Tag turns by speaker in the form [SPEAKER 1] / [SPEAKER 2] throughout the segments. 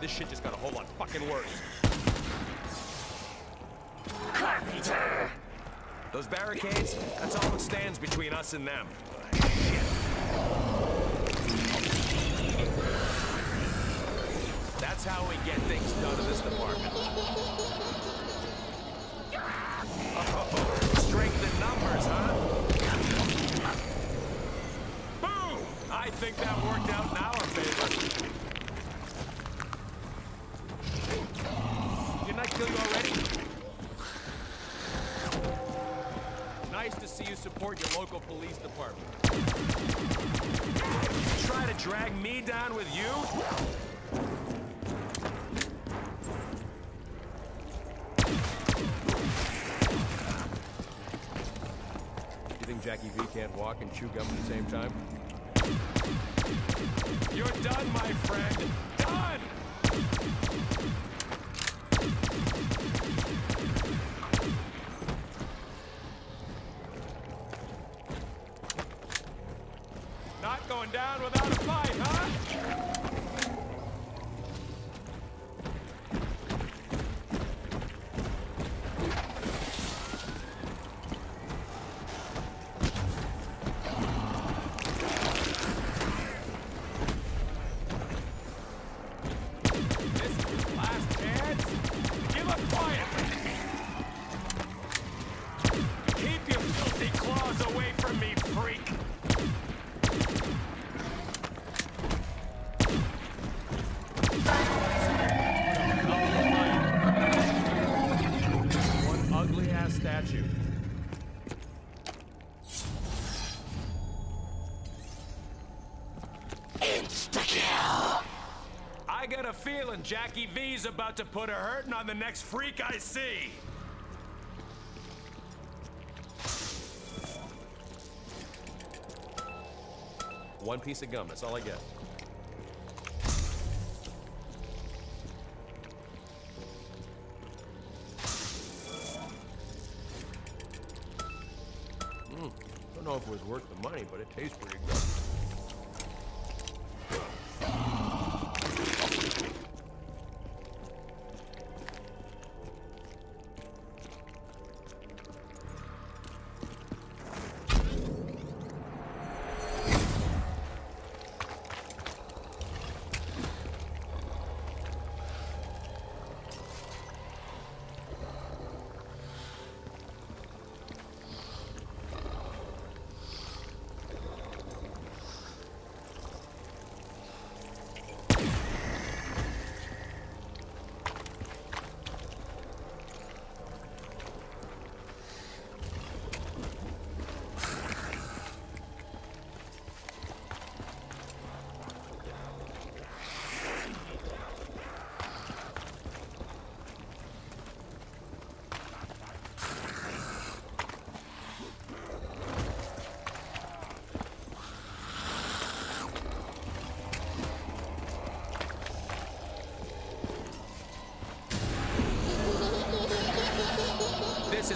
[SPEAKER 1] This shit just got a whole lot fucking worse.
[SPEAKER 2] Carpenter!
[SPEAKER 1] Those barricades, that's all that stands between us and them. That's how we get things done in this department. Oh, strength in numbers, huh? Boom! I think that worked out in our favor. Kill you already? Nice to see you support your local police department. Try to drag me down with you? You think Jackie V can't walk and chew gum at the same time? You're done, my friend! Done! Going down without a fight, huh?
[SPEAKER 2] Insta-kill!
[SPEAKER 1] I got a feeling Jackie V's about to put a hurting on the next freak I see. One piece of gum, that's all I get. Mm, don't know if it was worth the money, but it tastes pretty good.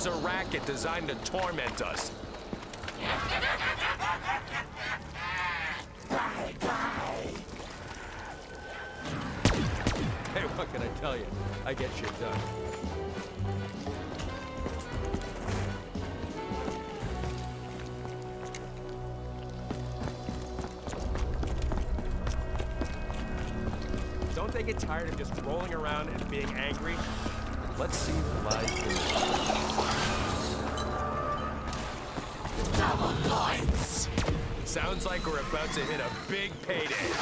[SPEAKER 1] Is a racket designed to torment us. Hey, what can I tell you? I get shit done. Don't they get tired of just rolling around and being angry? Let's see what lies in
[SPEAKER 2] Double points!
[SPEAKER 1] Sounds like we're about to hit a big payday.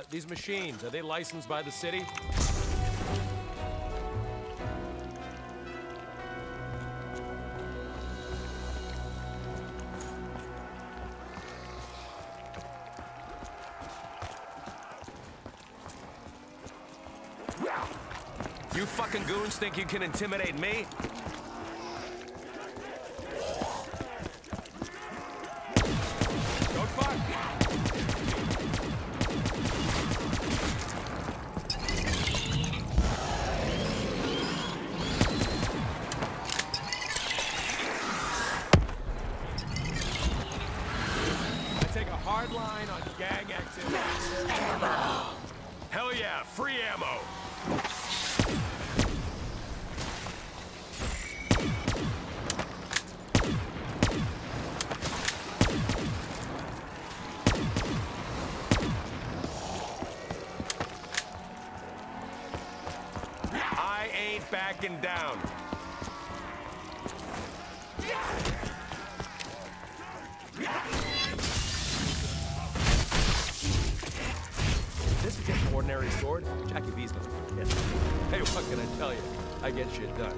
[SPEAKER 1] Uh, these machines, are they licensed by the city? You fucking goons think you can intimidate me? ordinary sword, Jackie Beeson. Hey, what can I tell you? I get shit done.